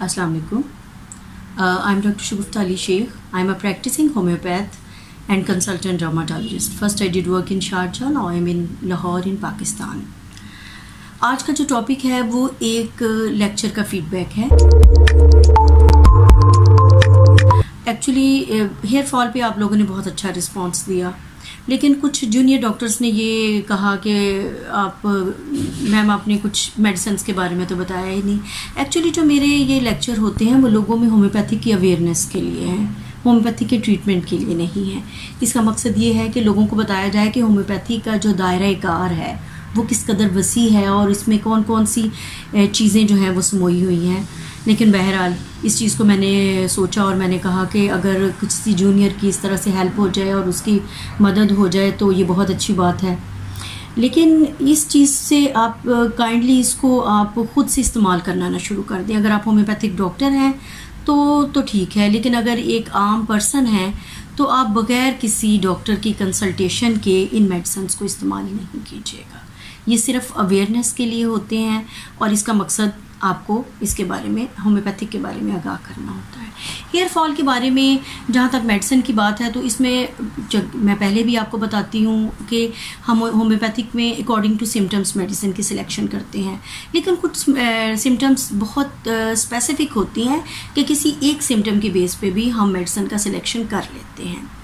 Assalamu alaikum. Uh, I'm Dr. Shagufta Ali Sheikh. I'm a practicing homeopath and consultant dermatologist. First, I did work in Sharjah. Now I'm in Lahore in Pakistan. आज का जो topic है वो एक lecture का feedback है actually hair fall पे आप लोगों ने बहुत अच्छा रिस्पांस दिया लेकिन कुछ जूनियर डॉक्टर्स ने ये कहा कि आप मैम आपने कुछ मेडिसिन के बारे में तो बताया ही नहीं। एक्चुअली जो मेरे ये लेक्चर होते हैं, वो लोगों में होम्योपैथी की अवेयरनेस के लिए हैं। होम्योपैथी के ट्रीटमेंट के लिए नहीं है। इसका मकसद ये है कि लोगों को बताया जाए कि होम्योपैथी का जो दायरा कार है, वो किस कदर वसी है और इसमें कौन कौन सी चीज़ें जो हैं वो समोई हुई हैं। लेकिन बहरहाल, इस चीज़ को मैंने सोचा और मैंने कहा कि अगर किसी जूनियर की इस तरह से हेल्प हो जाए और उसकी मदद हो जाए तो ये बहुत अच्छी बात है। लेकिन इस चीज़ से आप काइंडली इसको आप ख़ुद से इस्तेमाल करना ना शुरू कर दें। अगर आप होम्योपैथिक डॉक्टर हैं तो तो ठीक है, लेकिन अगर एक आम पर्सन है तो आप बग़ैर किसी डॉक्टर की कंसल्टेशन के इन मेडिसन को इस्तेमाल नहीं कीजिएगा। ये सिर्फ़ अवेयरनेस के लिए होते हैं और इसका मकसद आपको इसके बारे में, होम्योपैथिक के बारे में आगाह करना होता है। हेयर फॉल के बारे में, जहाँ तक मेडिसिन की बात है तो इसमें जब मैं पहले भी आपको बताती हूँ कि हम होम्योपैथिक में अकॉर्डिंग टू सिम्टम्स मेडिसिन की सिलेक्शन करते हैं। लेकिन कुछ सिम्टम्स बहुत स्पेसिफिक होती हैं कि किसी एक सिम्टम के बेस पे भी हम मेडिसिन का सिलेक्शन कर लेते हैं।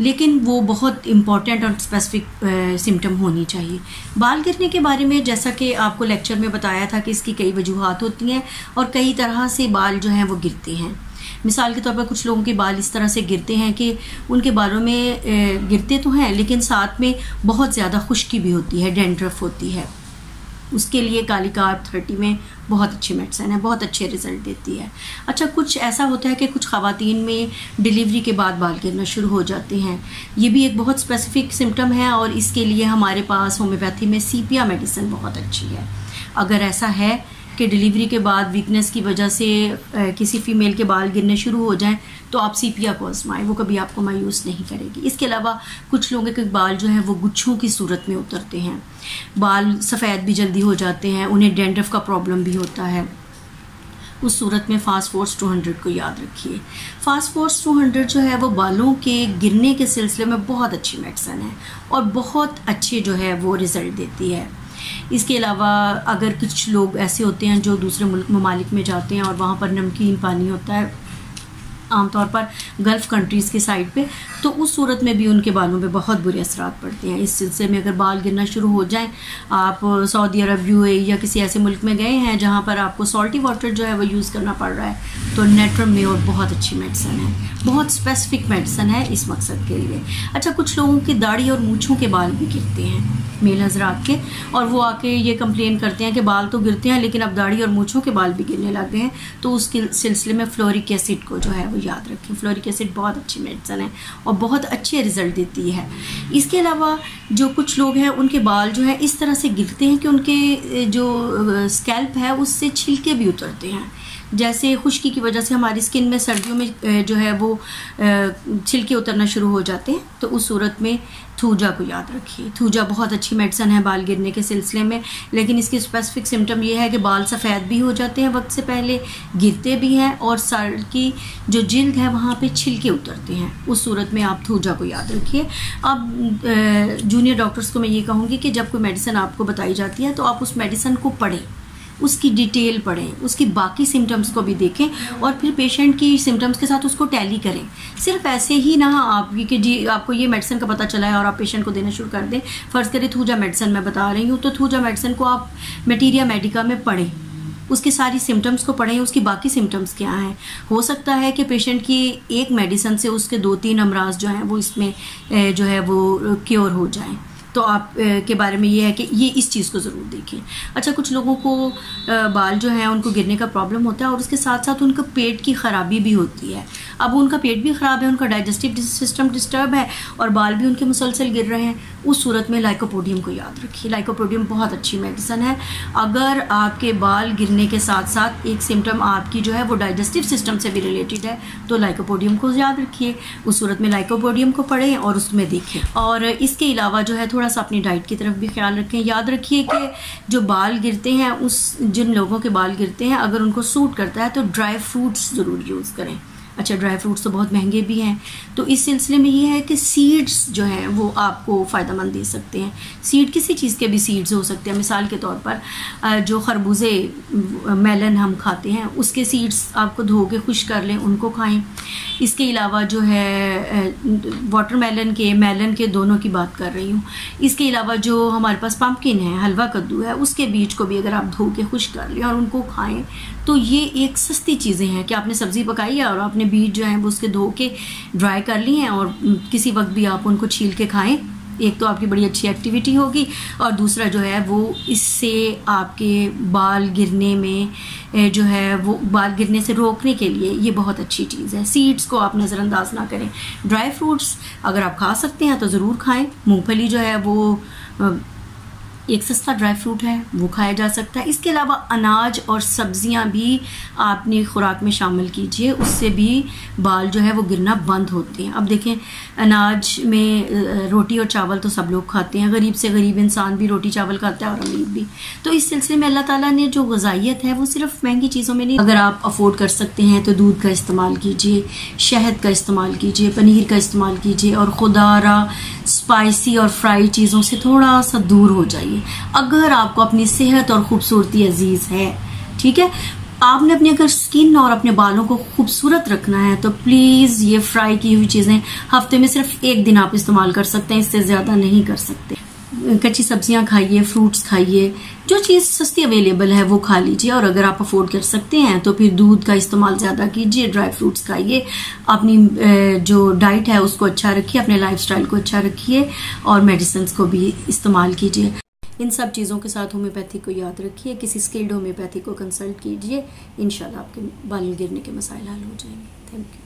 लेकिन वो बहुत इंपॉर्टेंट और स्पेसिफिक सिम्टम होनी चाहिए। बाल गिरने के बारे में जैसा कि आपको लेक्चर में बताया था कि इसकी कई वजूहत होती हैं और कई तरह से बाल जो हैं वो गिरते हैं। मिसाल के तौर पर कुछ लोगों के बाल इस तरह से गिरते हैं कि उनके बालों में गिरते तो हैं, लेकिन साथ में बहुत ज़्यादा खुश्की भी होती है डेंड्रफ होती है। उसके लिए काली कार्ब थर्टी में बहुत अच्छी मेडिसिन है, बहुत अच्छे रिज़ल्ट देती है। अच्छा कुछ ऐसा होता है कि कुछ खातन में डिलीवरी के बाद बाल गिरना शुरू हो जाते हैं। ये भी एक बहुत स्पेसिफिक सिम्टम है और इसके लिए हमारे पास होम्योपैथी में सीपिया मेडिसिन बहुत अच्छी है। अगर ऐसा है कि डिलीवरी के बाद वीकनेस की वजह से किसी फीमेल के बाल गिरने शुरू हो जाएँ तो आप सीपिया को आजमाएँ वो कभी आपको मायूस नहीं करेगी। इसके अलावा कुछ लोगों के बाल जो हैं, वो गुच्छों की सूरत में उतरते हैं। बाल सफ़ेद भी जल्दी हो जाते हैं, उन्हें डेंड्रफ का प्रॉब्लम भी होता है। उस सूरत में फास्ट फोर्स 200 को याद रखिए। फास्ट फोर्स 200 जो है, वो बालों के गिरने के सिलसिले में बहुत अच्छी मेडिसन है और बहुत अच्छे जो है, वो रिज़ल्ट देती है। इसके अलावा अगर कुछ लोग ऐसे होते हैं जो दूसरे मुल्क ममालिक में जाते हैं और वहाँ पर नमकीन पानी होता है, आमतौर पर गल्फ़ कंट्रीज़ के साइड पे तो उस सूरत में भी उनके बालों पर बहुत बुरे असरात पड़ते हैं। इस सिलसिले में अगर बाल गिरना शुरू हो जाए, आप सऊदी अरब यू या किसी ऐसे मुल्क में गए हैं जहाँ पर आपको सॉल्टी वाटर जो है वो यूज़ करना पड़ रहा है तो नेट्रम में और बहुत अच्छी मेडिसन है। बहुत स्पेसिफिक मेडिसन है इस मकसद के लिए। अच्छा कुछ लोगों की दाढ़ी और मूछों के बाल भी गिरते हैं, मेल हजरात के, और वो आके ये कंप्लेन करते हैं कि बाल तो गिरते हैं, लेकिन अब दाढ़ी और मूछों के बाल भी गिरने लग गए हैं। तो उसके सिलसिले में फ्लोरिक एसिड को जो है वो याद रखें। फ्लोरिक एसिड बहुत अच्छी मेडिसन है और बहुत अच्छे रिज़ल्ट देती है। इसके अलावा जो कुछ लोग हैं, उनके बाल जो है, इस तरह से गिरते हैं कि उनके जो स्कैल्प है, उससे छिलके भी उतरते हैं। जैसे खुश्की की वजह से हमारी स्किन में सर्दियों में जो है वो छिलके उतरना शुरू हो जाते हैं। तो उस सूरत में थूजा को याद रखिए। थूजा बहुत अच्छी मेडिसन है बाल गिरने के सिलसिले में, लेकिन इसकी स्पेसिफिक सिम्टम ये है कि बाल सफ़ेद भी हो जाते हैं वक्त से पहले, गिरते भी हैं और सर की जो जिल्द है वहाँ पे छिलके उतरते हैं। उस सूरत में आप थूजा को याद रखिए। अब जूनियर डॉक्टर्स को मैं ये कहूँगी कि जब कोई मेडिसन आपको बताई जाती है तो आप उस मेडिसन को पढ़ें। उसकी डिटेल पढ़ें, उसकी बाकी सिम्टम्स को भी देखें और फिर पेशेंट की सिम्टम्स के साथ उसको टैली करें। सिर्फ़ ऐसे ही ना आप कि जी, आपको ये मेडिसिन का पता चला है और आप पेशेंट को देना शुरू कर दें। फ़र्ज़ करें थूजा मेडिसिन मैं बता रही हूँ तो थूजा मेडिसिन को आप मटीरिया मेडिका में पढ़ें। उसके सारी सिम्टम्स को पढ़ें, उसकी बाकी सिम्टम्स क्या हैं। हो सकता है कि पेशेंट की एक मेडिसिन से उसके दो तीन अमराज जो हैं, वो इसमें जो है वो क्योर हो जाएँ। तो आप के बारे में ये है कि ये इस चीज़ को ज़रूर देखें। अच्छा कुछ लोगों को बाल जो है, उनको गिरने का प्रॉब्लम होता है और उसके साथ साथ उनका पेट की ख़राबी भी होती है। अब उनका पेट भी ख़राब है, उनका डाइजेस्टिव सिस्टम डिस्टर्ब है और बाल भी उनके मुसलसल गिर रहे हैं। उस सूरत में लाइकोपोडियम को याद रखिए। लाइकोपोडियम बहुत अच्छी मेडिसन है। अगर आपके बाल गिरने के साथ साथ एक सिम्टम आपकी जो है, वो डाइजेस्टिव सिस्टम से भी रिलेटेड है तो लाइकोपोडियम को याद रखिए। उस सूरत में लाइकोपोडियम को पढ़ें और उसमें देखें। और इसके अलावा जो है, थोड़ा सा अपनी डाइट की तरफ़ भी ख्याल रखें। याद रखिए कि जो बाल गिरते हैं, उस जिन लोगों के बाल गिरते हैं, अगर उनको सूट करता है तो ड्राई फ्रूट्स ज़रूर यूज़ करें। अच्छा ड्राई फ्रूट्स तो बहुत महँगे भी हैं। तो इस सिलसिले में ये है कि सीड्स जो हैं, वो आपको फ़ायदा दे सकते हैं। सीड किसी चीज़ के भी सीड्स हो सकते हैं। मिसाल के तौर पर जो खरबूजे मेलन हम खाते हैं, उसके सीड्स आपको धो के खुश कर लें, उनको खाएँ। इसके अलावा जो है वाटरमेलन के मेलन के दोनों की बात कर रही हूँ। इसके अलावा जो हमारे पास पम्पकिन है, हलवा कद्दू है, उसके बीज को भी अगर आप धो के खुश कर लें और उनको खाएँ तो ये एक सस्ती चीज़ें हैं। कि आपने सब्ज़ी पकाई है और आपने बीज जो है वो उसके धो के ड्राई कर लिए हैं और किसी वक्त भी आप उनको छील के खाएँ? एक तो आपकी बड़ी अच्छी एक्टिविटी होगी और दूसरा जो है वो इससे आपके बाल गिरने में जो है वो बाल गिरने से रोकने के लिए ये बहुत अच्छी चीज़ है। सीड्स को आप नज़रअंदाज ना करें। ड्राई फ्रूट्स अगर आप खा सकते हैं तो ज़रूर खाएँ। मूँगफली जो है वो एक सस्ता ड्राई फ्रूट है, वो खाया जा सकता है। इसके अलावा अनाज और सब्ज़ियाँ भी आपने खुराक में शामिल कीजिए, उससे भी बाल जो है वो गिरना बंद होते हैं। अब देखें, अनाज में रोटी और चावल तो सब लोग खाते हैं, गरीब से गरीब इंसान भी रोटी चावल खाता है और अमीर भी। तो इस सिलसिले में अल्लाह ताला ने जो गजाइत है, वो सिर्फ़ महँगी चीज़ों में नहीं, अगर आप अफोर्ड कर सकते हैं तो दूध का इस्तेमाल कीजिए, शहद का इस्तेमाल कीजिए, पनीर का इस्तेमाल कीजिए और खुदारा स्पाइसी और फ्राई चीज़ों से थोड़ा सा दूर हो जाइए। अगर आपको अपनी सेहत और खूबसूरती अज़ीज़ है, ठीक है? आपने अपनी अगर स्किन और अपने बालों को खूबसूरत रखना है तो प्लीज़ ये फ्राई की हुई चीज़ें हफ़्ते में सिर्फ़ एक दिन आप इस्तेमाल कर सकते हैं, इससे ज़्यादा नहीं कर सकते। कच्ची सब्ज़ियाँ खाइए फ्रूट्स खाइए, जो चीज़ सस्ती अवेलेबल है, वो खा लीजिए। और अगर आप अफोर्ड कर सकते हैं तो फिर दूध का इस्तेमाल ज़्यादा कीजिए ड्राई फ्रूट्स खाइए। अपनी जो डाइट है, उसको अच्छा रखिए, अपने लाइफस्टाइल को अच्छा रखिए, और मेडिसिन को भी इस्तेमाल कीजिए। इन सब चीज़ों के साथ होम्योपैथी को याद रखिए, किसी स्किल्ड होम्योपैथी को कंसल्ट कीजिए इन आपके बाल गिरने के मसाइल हल हो जाएँगे। Thank you